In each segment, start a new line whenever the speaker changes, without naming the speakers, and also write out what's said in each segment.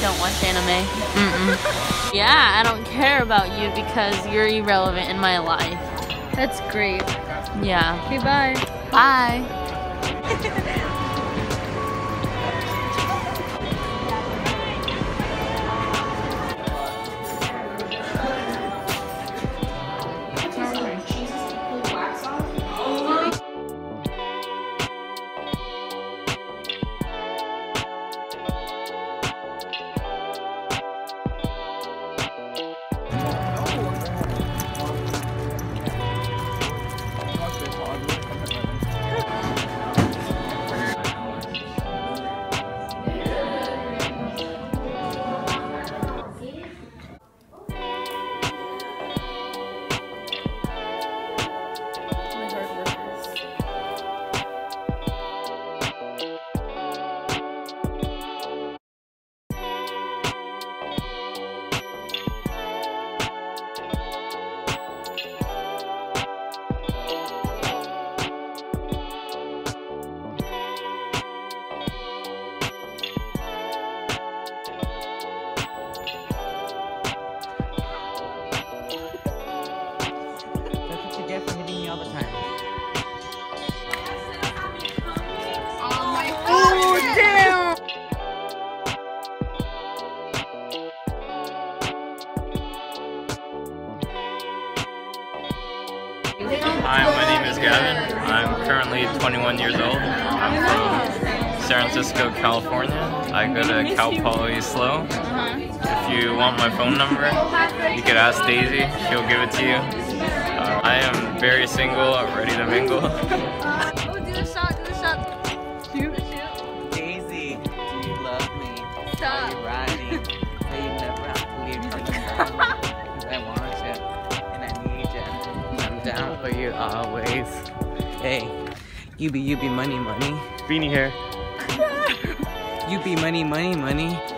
don't watch anime. Mm-mm. yeah, I don't care about you because you're irrelevant in my life.
That's great.
Yeah.
Okay, bye.
Bye.
currently 21 years old. I'm from San Francisco, California. I go to Cal Poly SLO. If you want my phone number, you could ask Daisy. She'll give it to you. Uh, I am very single, I'm ready to mingle.
Oh, do the shot, do the shot. Shoot, shoot.
Daisy, do you love me? Are
Stop.
you riding? So you never have to leave from the sun. 'Cause I want you and I need you. I'm down for you always. Hey, you be you be money money.
Beanie hair.
You be money money money.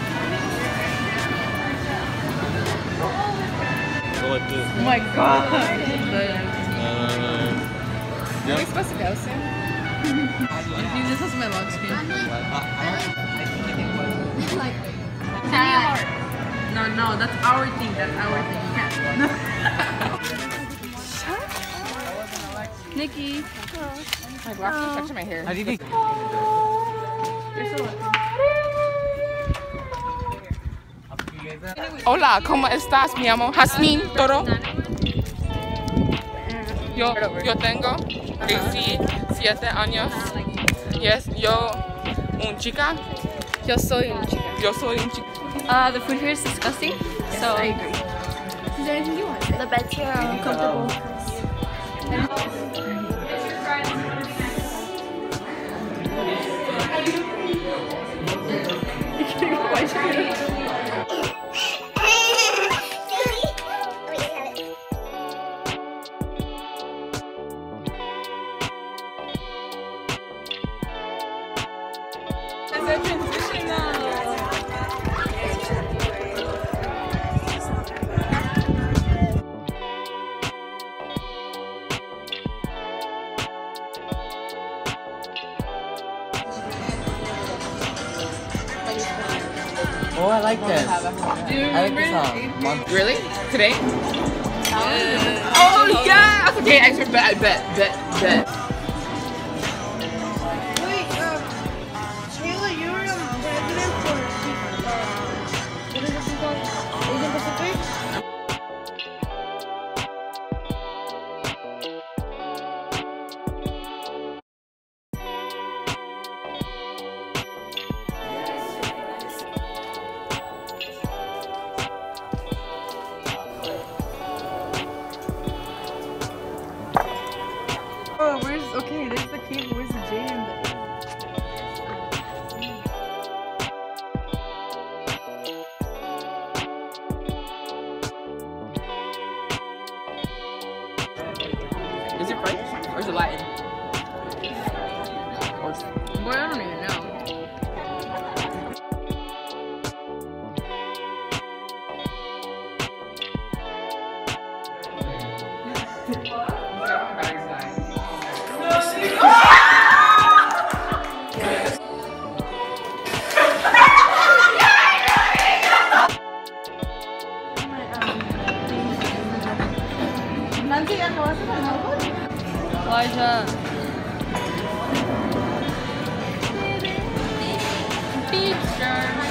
Go like this.
Oh my god.
Uh,
Am I supposed to go soon? You this is my lock screen. No, no, that's our thing. That's our thing. You can't. Nikki. My glasses are touching my hair.
How do you
Hola, ¿cómo estás? Me llamo Jasmine Toro. Yo, yo tengo 17 años. Yes, yo un chica.
Yo soy una chica.
Yo soy un chica.
Uh, the food here is disgusting. So
I agree. Is there anything you want?
the beds here are uncomfortable.
Oh, I like this. I like this song.
Really? Today? oh yeah! Okay, extra bet, bet, bet, bet.
French or is it Latin? Or
Boy, I don't even know.
Elijah.
Everyone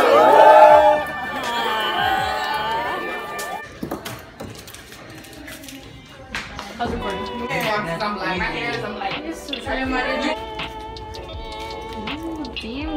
like, my